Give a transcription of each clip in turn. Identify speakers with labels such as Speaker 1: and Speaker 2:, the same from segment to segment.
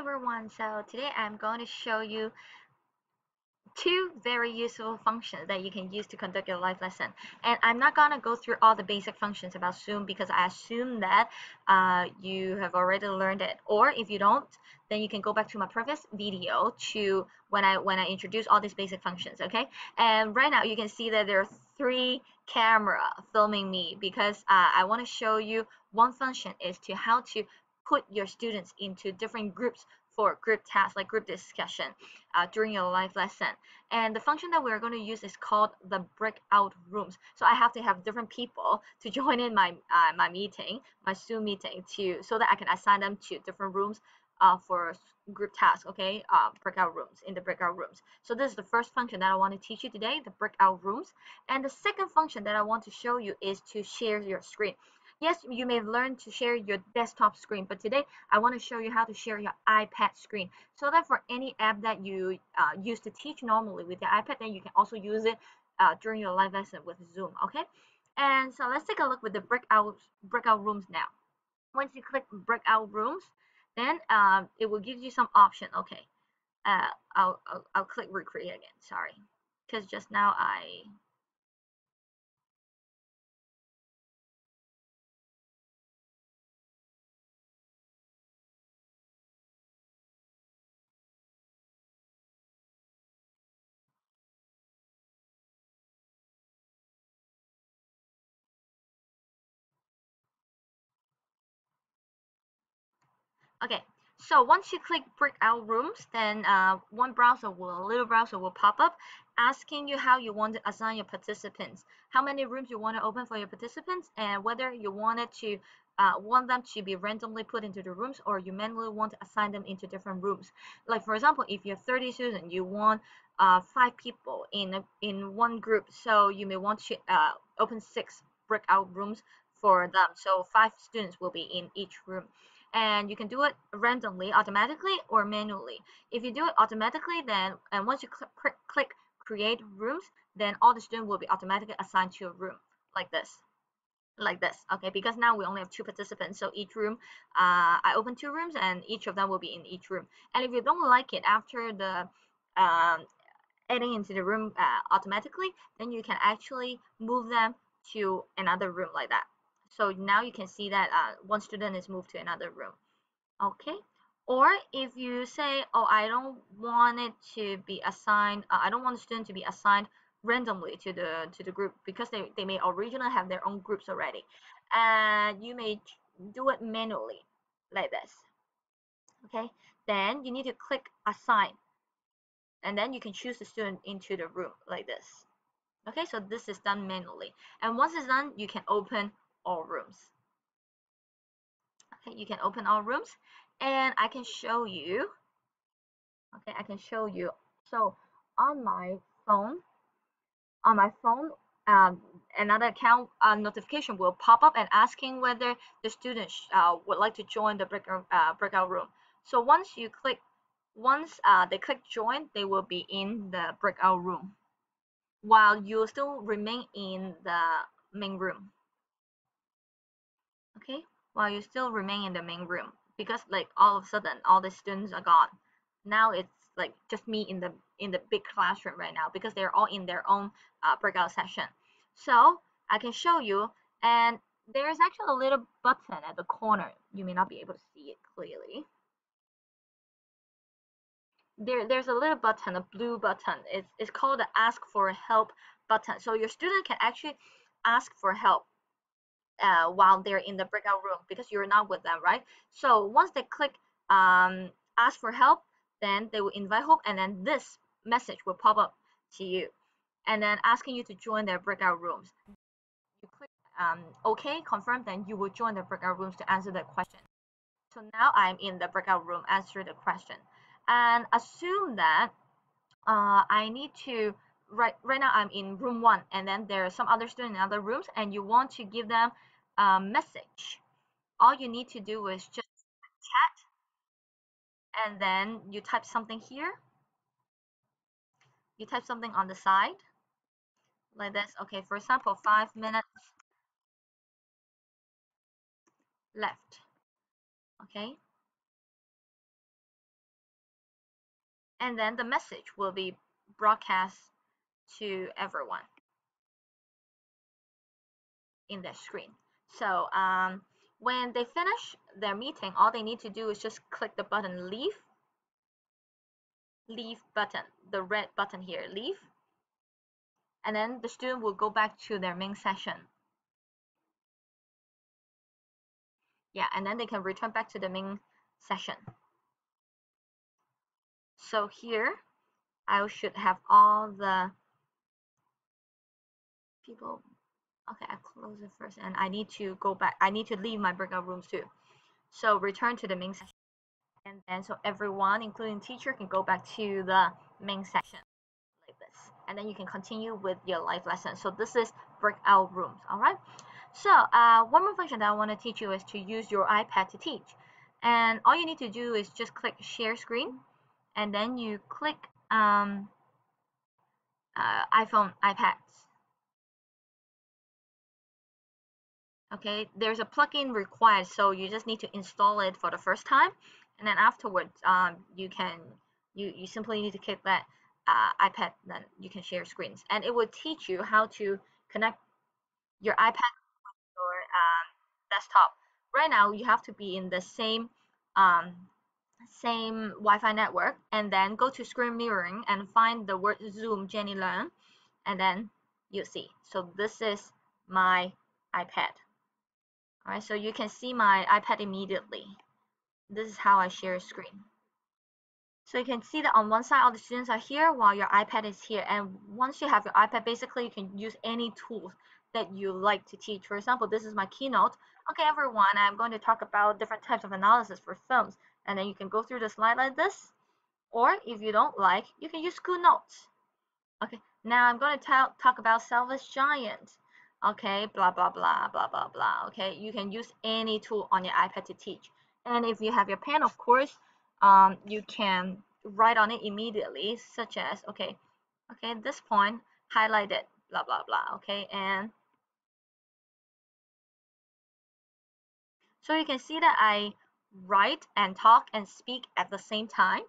Speaker 1: everyone, so today I'm going to show you two very useful functions that you can use to conduct your live lesson. And I'm not going to go through all the basic functions about Zoom because I assume that uh, you have already learned it. Or if you don't, then you can go back to my previous video to when I when I introduce all these basic functions, okay? And right now you can see that there are three camera filming me because uh, I want to show you one function is to how to put your students into different groups for group tasks like group discussion uh, during your live lesson. And the function that we're going to use is called the breakout rooms. So I have to have different people to join in my uh, my meeting, my Zoom meeting, to so that I can assign them to different rooms uh, for group tasks. Okay, uh, breakout rooms in the breakout rooms. So this is the first function that I want to teach you today, the breakout rooms. And the second function that I want to show you is to share your screen. Yes, you may have learned to share your desktop screen, but today I want to show you how to share your iPad screen so that for any app that you uh, use to teach normally with your iPad, then you can also use it uh, during your live lesson with Zoom, okay? And so let's take a look with the breakout, breakout rooms now. Once you click breakout rooms, then um, it will give you some option, okay? Uh, I'll, I'll, I'll click recreate again, sorry, because just now I Okay, so once you click breakout rooms, then uh, one browser will, a little browser will pop up asking you how you want to assign your participants, how many rooms you want to open for your participants, and whether you wanted to uh, want them to be randomly put into the rooms or you manually want to assign them into different rooms. Like for example, if you have 30 students, you want uh, five people in a, in one group, so you may want to uh, open six breakout rooms for them. So five students will be in each room and you can do it randomly, automatically, or manually. If you do it automatically, then and once you cl click create rooms, then all the students will be automatically assigned to a room like this like this okay? Because now we only have two participants so each room uh, I open two rooms and each of them will be in each room. And if you don't like it after the um, adding into the room uh, automatically then you can actually move them to another room like that so now you can see that uh, one student is moved to another room. Okay. Or if you say, oh, I don't want it to be assigned, uh, I don't want the student to be assigned randomly to the to the group because they, they may originally have their own groups already. And you may do it manually like this. Okay. Then you need to click assign. And then you can choose the student into the room like this. Okay, so this is done manually. And once it's done, you can open all rooms. Okay, you can open all rooms and I can show you. Okay, I can show you. So on my phone, on my phone, um, another account uh, notification will pop up and asking whether the students uh, would like to join the breakout, uh, breakout room. So once you click, once uh, they click join, they will be in the breakout room while you still remain in the main room while you still remain in the main room. Because like all of a sudden all the students are gone. Now it's like just me in the in the big classroom right now because they're all in their own uh, breakout session. So I can show you and there's actually a little button at the corner. You may not be able to see it clearly. There there's a little button a blue button. It's, it's called the ask for help button. So your student can actually ask for help uh, while they're in the breakout room because you're not with them, right? So once they click um, ask for help, then they will invite help and then this message will pop up to you and then asking you to join their breakout rooms. You click um, OK, confirm, then you will join the breakout rooms to answer the question. So now I'm in the breakout room, answer the question. And assume that uh, I need to right right now I'm in room one and then there are some other students in other rooms and you want to give them message. All you need to do is just chat and then you type something here. You type something on the side like this. Okay for example five minutes left. Okay. And then the message will be broadcast to everyone in their screen. So um, when they finish their meeting, all they need to do is just click the button leave, leave button, the red button here, leave, and then the student will go back to their main session. Yeah, and then they can return back to the main session. So here, I should have all the people okay I close it first and I need to go back I need to leave my breakout rooms too. So return to the main session and then so everyone including teacher can go back to the main section like this. And then you can continue with your live lesson. So this is breakout rooms all right so uh, one more function that I want to teach you is to use your iPad to teach. And all you need to do is just click share screen and then you click um, uh, iPhone iPads okay? There's a plugin required so you just need to install it for the first time and then afterwards um, you can you you simply need to click that uh, iPad then you can share screens. And it will teach you how to connect your iPad with your um, desktop. Right now you have to be in the same um, same Wi-Fi network and then go to screen mirroring and find the word Zoom Jenny Leung and then you see. So this is my iPad Alright, so you can see my iPad immediately. This is how I share a screen. So you can see that on one side all the students are here while your iPad is here and once you have your iPad basically you can use any tools that you like to teach. For example, this is my keynote. Okay everyone, I'm going to talk about different types of analysis for films and then you can go through the slide like this or if you don't like, you can use School Notes. Okay, now I'm going to talk about Selfish Giant okay blah blah blah blah blah blah. Okay you can use any tool on your ipad to teach. And if you have your pen of course um, you can write on it immediately such as okay okay this point highlight it blah blah blah okay and so you can see that I write and talk and speak at the same time.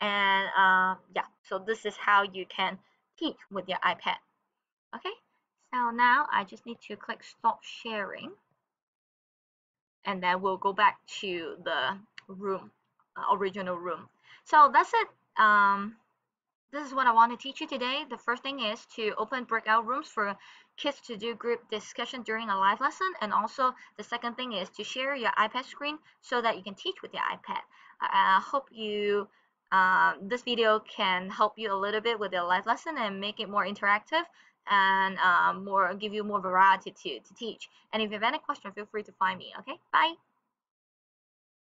Speaker 1: And uh, yeah so this is how you can teach with your iPad. Okay so now I just need to click stop sharing and then we'll go back to the room, uh, original room. So that's it. Um, this is what I want to teach you today. The first thing is to open breakout rooms for kids to do group discussion during a live lesson. And also the second thing is to share your iPad screen so that you can teach with your iPad. I hope you um, this video can help you a little bit with your live lesson and make it more interactive and um, more give you more variety to, to teach. And if you have any question, feel free to find me. Okay, bye.